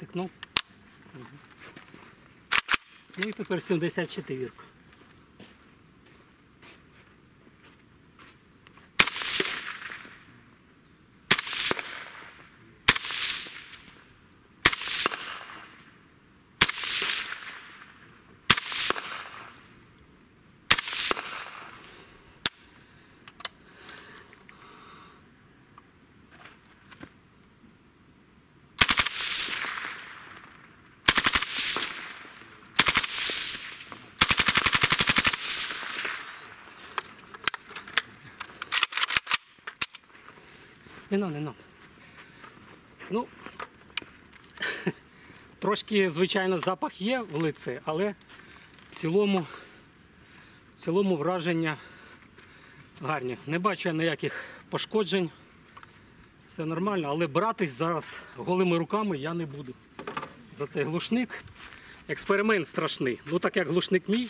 Тикнув. Ну і тепер 74. Не на, не на. Ну, трошки, звичайно, запах є в лице, але в цілому, в цілому враження гарні. Не бачу я ніяких пошкоджень. Все нормально, але братись зараз голими руками я не буду. За цей глушник. Експеримент страшний. Ну так як глушник мій,